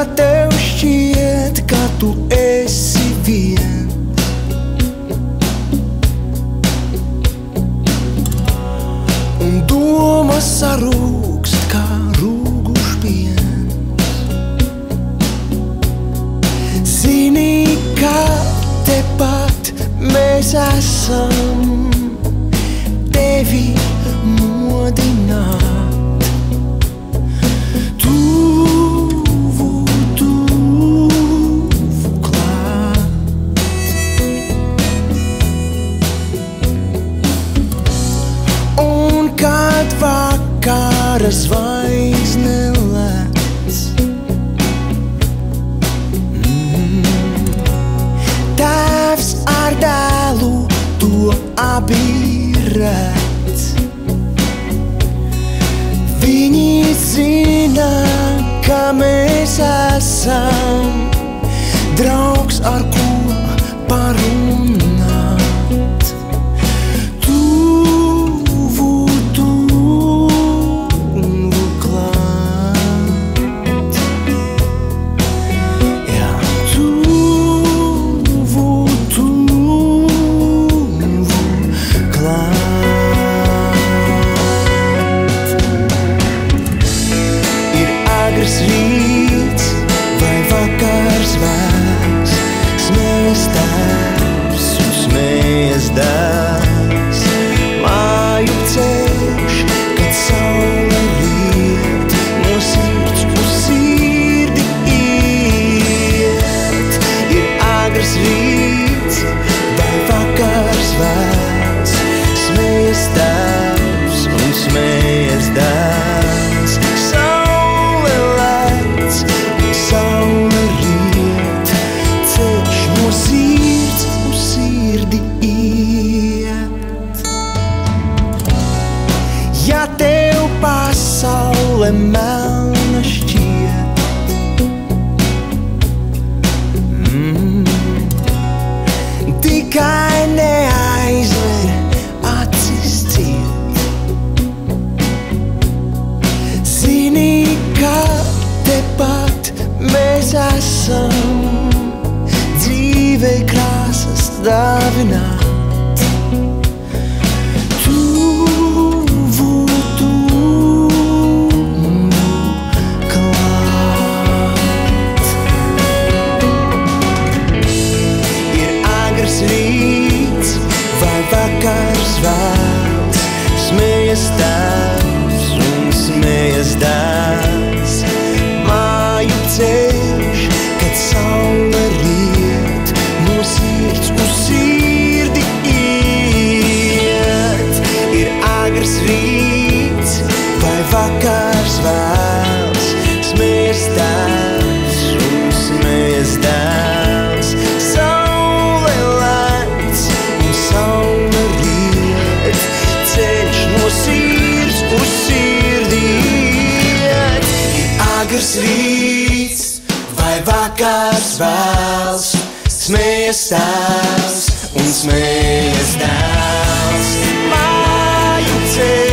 kā tev šķiet, ka tu esi viens. Un domas sarūkst kā rūgušpiens. Zini, kā tepat mēs esam tevi modināt. Vakara zvaigzne lēc, mm, tēvs ar dēlu to abi redz. Viņi zina, ka mēs esam draugs, ar ko parunāt. Christmas Ja tev pasaule melna šķiet, mm, tikai neaizver acis ciet. Zini, ka tepat mēs esam dzīvei krāsas dāvināt. Rīts vai vakars vēls, smējas tēvs un smējas dēls. skaidrs rīts vai vakars vēls, smējas tēvs un smējas dēls. Māju ceļu.